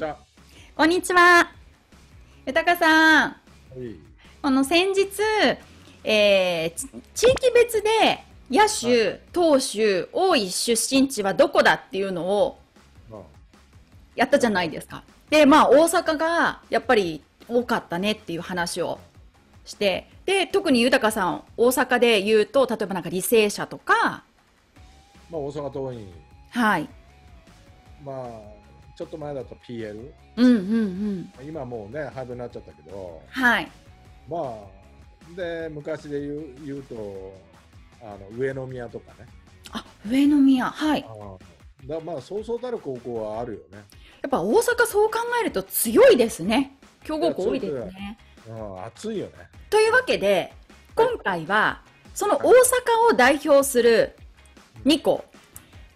ちは。こんにちは。豊さん、はい。この先日、えーち地域別で野手、投手、多い出身地はどこだっていうのをまあ、やったじゃないですか。で、まあ大阪がやっぱり多かったねっていう話をして、で、特に豊さん、大阪で言うと、例えばなんか履正社とか、まあ、大阪桐蔭、はい。まあ、ちょっと前だと PL、うんうんうん。今もうね、ハイブになっちゃったけど、はい。まあ、で、昔で言う言うと、あの上宮とかね。あ、上宮。はい。ああだまあ、そうそうたる高校はあるよね。やっぱ大阪そう考えると強いですね。強豪校多いですね。うん、暑いよね。というわけで今回はその大阪を代表する2校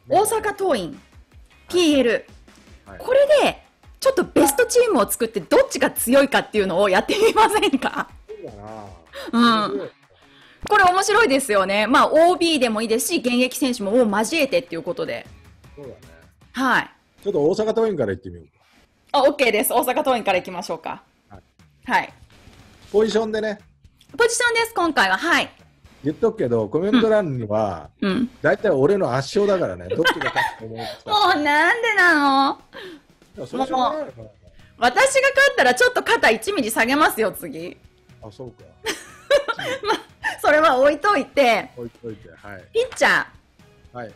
大阪桐蔭 PL はい。これでちょっとベストチームを作ってどっちが強いかっていうのをやってみませんか？そう。ん。これ面白いですよね。まあ OB でもいいですし現役選手ももう交えてっていうことで。そうだね。はい。ちょっと大阪桐蔭から行ってみようか。あ OK です。大阪桐蔭からいきましょうか。はい。はい。ポジションでね、ポジションです今回は。はい言っとくけど、コメント欄には、うん。大体俺の圧勝だからね、どっちが勝つと思うもう なんでなの？それはしょう。がないのかな私が勝ったらちょっと肩1ミリ下げますよ次。あ、そうか。それは置いといて。置いといて、はい。ピッチャー。はい。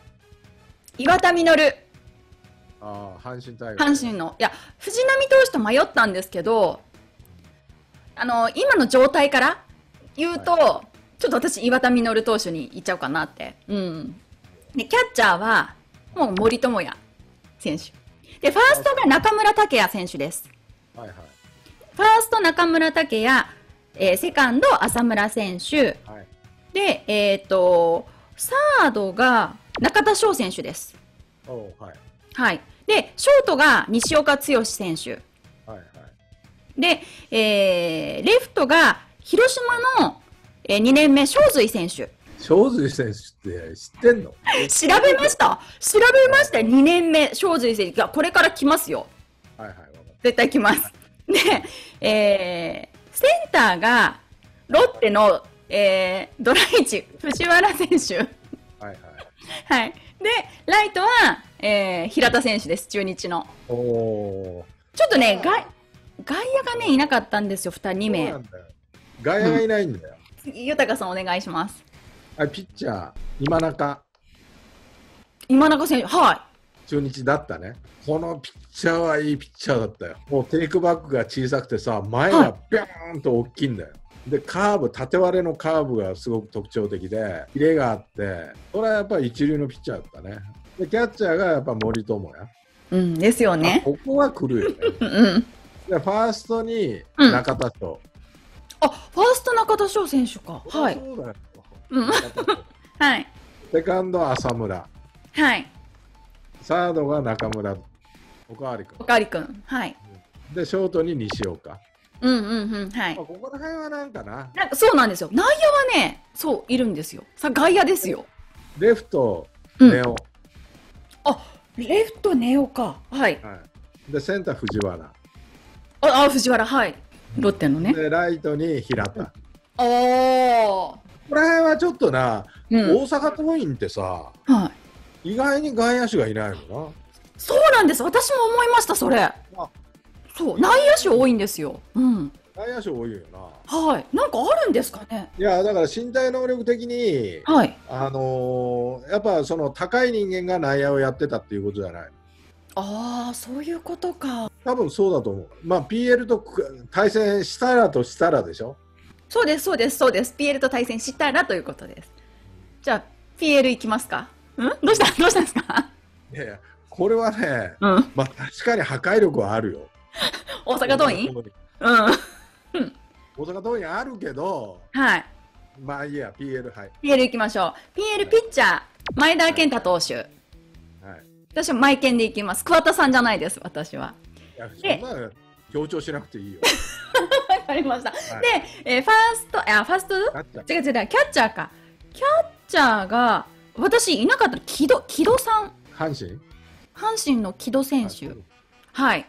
岩田実ああ、阪神タイガース。阪神の。いや藤浪投手と迷ったんですけどあの今の状態から言うと、ちょっと私岩田実投手に行っちゃおうかなってうんでキャッチャーはもう森友哉選手でファーストが中村剛也選手ですはいはい。ファースト中村剛也、えーセカンド浅村選手はい。でえっ、とサードが中田翔選手ですはい。はい。で、ショートが西岡剛選手。はいはい。で、えー、レフトが広島の、えー、2年目、正髄選手。正髄選手って知ってんの？調べました調べました2年目、正髄選手。これから来ますよ。はいはい、絶対来ます。で、えー、センターが、ロッテの、えー、ドライチ、藤原選手。た。はいはい。はい。で、ライトは、えー、平田選手です、中日の。おおちょっとね、外外野がね、いなかったんですよ、2, 2ー。そう名な。んだよ。外野がいないんだよ。豊さんお願いします。はい、ピッチャー、今中、今中選手、は中日だったね。このピッチャーはいいピッチャーだったよ。もうテイクバックが小さくてさ、前がビャーンと大きいんだよ。で、カーブ、縦割れのカーブがすごく特徴的で、キレがあって、これはやっぱり一流のピッチャーだったね。で、キャッチャーがやっぱ森友哉。い。うん、ですよあね。ここは来るよね。う んうん。で、ファーストにうん中田翔。あ、ファースト中田翔選手か。はい。そうだよ。うん はい。セカンドは浅村。はい。サードが中村。おかわり君お。かわりくん。はい。で、ショートに西岡。うんうんうん。はいまあ、。ここら辺はなんかな。なんかそうなんですよ。内野はね、そう、いるんですよ。さ、外野ですよ。レフト、うんネオ。あ、レフトネオか。はい。はい、で、センター、藤原。あ、あ藤原、はい。ロッテのね。で、ライトに平田。こおー。こら辺はちょっとな、うん。大阪桐蔭ってさ、はい。意外に外野手がいないのそうなんです。私も思いました、それ。そう、内野手多いんですよ。うん。な。外野手多いよな。はい。なんかあるんですかね。いや、だから身体能力的に、はい。あのーやっぱその高い人間が内野をやってたっていうことじゃない。ああ、そういうことか。多分そうだと思う。まあ、PL とく対戦したらとしたらでしょ？そうです、そうです、そうです。PL と対戦したらということです。じゃあ、PL いきますか？ん？どうした？どうしたんですか？いやいや、これはね、うん。まあ確かに破壊力はあるよ。大阪桐蔭？蔭うん。大阪桐蔭あるけど、はい。まあいいや、PL はい。PL いきましょう。PL ピッチャー、前田健太投手。はい。私はマイケンでいきます。桑田さんじゃないです、私は。いや、でそんな強調しなくていいよ。わかりました。はいで、えーファースト、あ、ファースト？違う違う、キャッチャーか。キャッチャーが、私いなかったら、木戸、木戸さん。阪神？阪神の木戸選手。はい。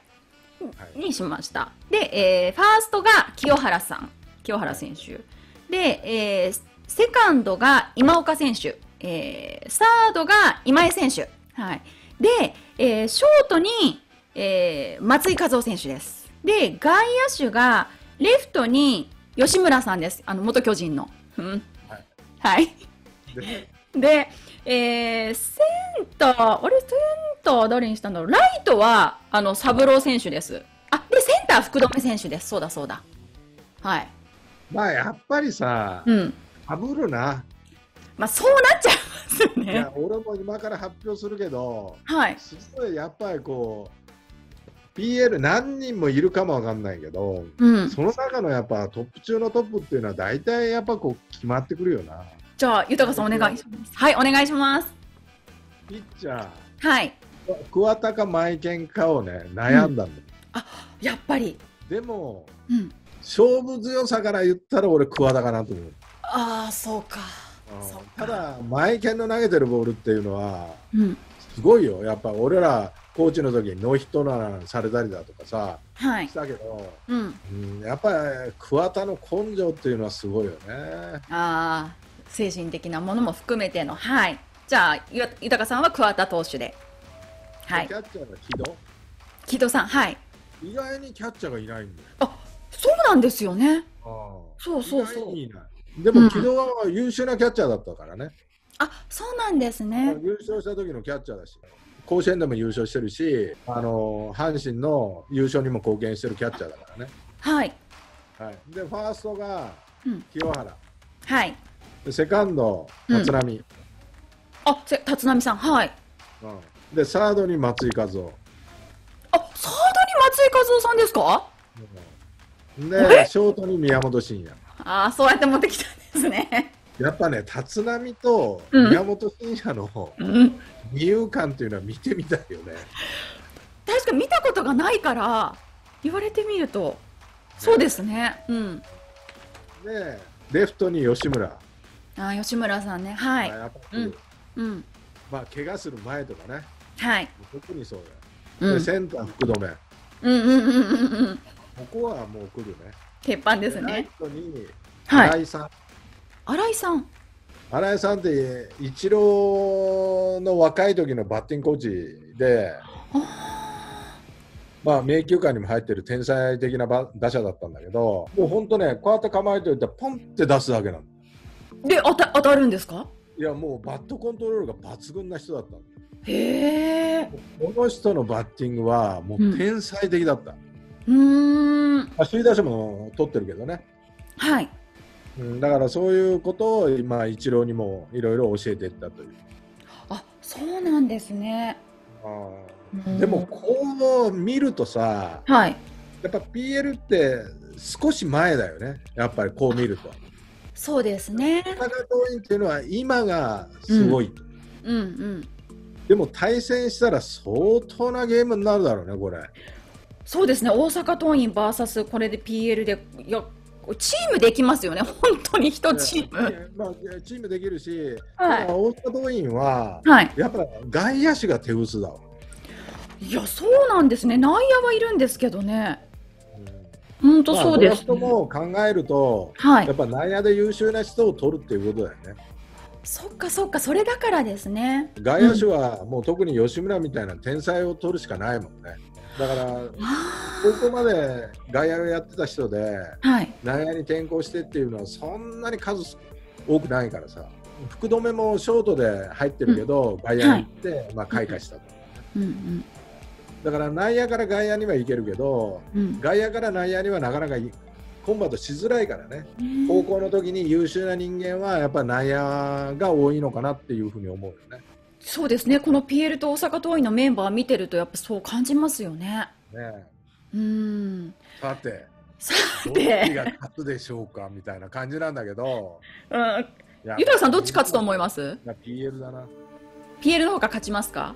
にしました。で、えーファーストが清原さん。清原選手。で、えーセカンドが今岡選手。えーサードが今井選手。はい。で、えーショートに、えー松井和夫選手です。で、外野手が、レフトに吉村さんです。あの、元巨人の。うん。はいはい。でで、えーセンター、あれ、センター誰にしたんだろう。ライトは、あの、サブロー選手です。あ、で、センター福留選手です。そうだそうだ。はい。まあやっぱりさ、うん。かぶるな。まあ、そうなっちゃいますよねいや。俺も今から発表するけど、はい。すごいやっぱりこう、PL 何人もいるかもわかんないけど、うん。その中のやっぱトップ中のトップっていうのは大体やっぱこう決まってくるよな。じゃあ、豊さんお願いします。はい、お願いします。ピッチャはい。ー、桑田かマイケンかをね、悩んだんだ、やっぱり。でも、うん。勝負強さから言ったら俺桑田かなと思う。ああ、そうか。ただ、マイケンの投げてるボールっていうのは、うん。すごいよ。やっぱ俺ら、コーチの時にノーヒットランされたりだとかさ、はいし。たけど、うん。うん、やっぱり桑田の根性っていうのはすごいよね。ああ、精神的なものも含めての。はい。じゃあ、ゆ豊さんは桑田投手で。はいキ。ャッチャーの木戸、木戸さん、はい。意外にキャッチャーがいないんだよ。あ、そうなんですよね。そうそう意そう。外にいないでも、木戸は優秀なキャッチャーだったからね。あ、そうなんですね。優勝した時のキャッチャーだし、甲子園でも優勝してるし、あの阪神の優勝にも貢献してるキャッチャーだからね。はい。はい、で、ファーストがうん。清原、はい。でセカンド、立浪、うんあ、せ立浪さん、はい。で、サードに松井和夫。あ、サードに松井和夫さんですか？うんで、ショートに宮本慎也。ああ、そうやって持ってきたんですね。やっぱね、立浪とうん宮本慎也のうん。二遊間っていうのは見てみたいよね。確か見たことがないから、言われてみると、そうですね。うん。で、レフトに吉村。あー吉村さんね。はい。うんうん。まあ、怪我する前とかね、はい。特にそうだよ。うん。で、センター福留。うんうんうんうんうん。ここはもう来るね。鉄板ですね。はい。新井さん。新井さん。新井さんって、イチローの若い時のバッティングコーチで、まあ、名球会にも入ってる天才的なバ打者だったんだけど、もう本当ね、こうやって構えておいて、ポンって出すだけなの。で、当た当たるんですか？いや、もうバットコントロールが抜群な人だったの。へえ。この人のバッティングはもう天才的だった。うーん。まあ、首位打者も取ってるけどね。はい。うん、だからそういうことを今、イチローにもいろいろ教えていったという。あ、そうなんですね。うんでも、こう見るとさ、はい。やっぱ PL って少し前だよね、やっぱりこう見ると。そうですね。大阪桐蔭っていうのは今がすごい、うんうん。でも対戦したら相当なゲームになるだろうね、これ。そうですね。大阪桐蔭 VS これで PL で、いや、チームできますよね。本当に一チーム。まあ、チームできるし、はい大阪桐蔭は、はい。やっぱ外野手が手薄だわ。いや、そうなんですね。内野はいるんですけどね。本当まあそうです、ドラフトも考えると、はいやっ。ぱ内野で優秀な人を取るっていうことだよね。そっかそっか、それだからですね。外野手はもう特に吉村みたいな天才を取るしかないもんね。だから、あ高校まで外野をやってた人で、ーはい。内野に転向してっていうのはそんなに数多くないからさ。福留もショートで入ってるけど、外野に行って、まあ、開花したと。うんだから内野から外野には行けるけど、うん。うん外野から内野にはなかなかいコンバートしづらいからね。高校の時に優秀な人間はやっぱ内野が多いのかなっていうふうに思うよね。そうですね。この PL と大阪桐蔭のメンバー見てると、やっぱそう感じますよね。ねうん。さて、さどっちて、が勝つでしょうかみたいな感じなんだけど、うん、いやゆたさんどっち勝つと思います？PL だな。?PL の方が勝ちますか？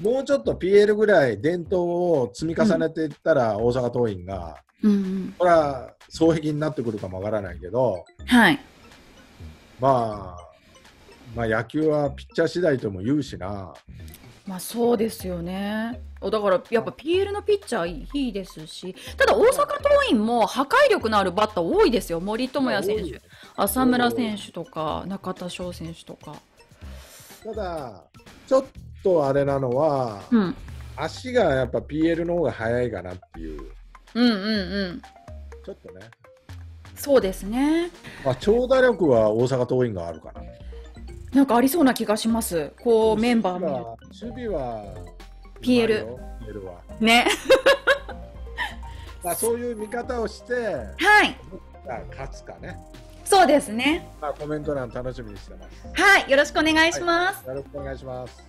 もうちょっと PL ぐらい伝統を積み重ねていったら、大阪桐蔭が、うんうん。これは双璧になってくるかもわからないけど、はい。まあ、まあ野球はピッチャー次第とも言うしな、まあそうですよね。だからやっぱ PL のピッチャーいいですし、ただ大阪桐蔭も破壊力のあるバッター多いですよ。森友哉選手、浅村選手とか中田翔選手とか。ただ、ちょっとあれなのは、うん、足がやっぱ PL の方が速いかなっていう、うんうんうん。ちょっとね、そうですね。まあ、長打力は大阪桐蔭があるかな。なんかありそうな気がします。こうメンバー見ると守備は、PL PL は。ね。まあ、そういう見方をして、はい。まあ勝つかね。そうですね。まあ、コメント欄楽しみにしてます。はい。よろしくお願いします。よろしくお願いします。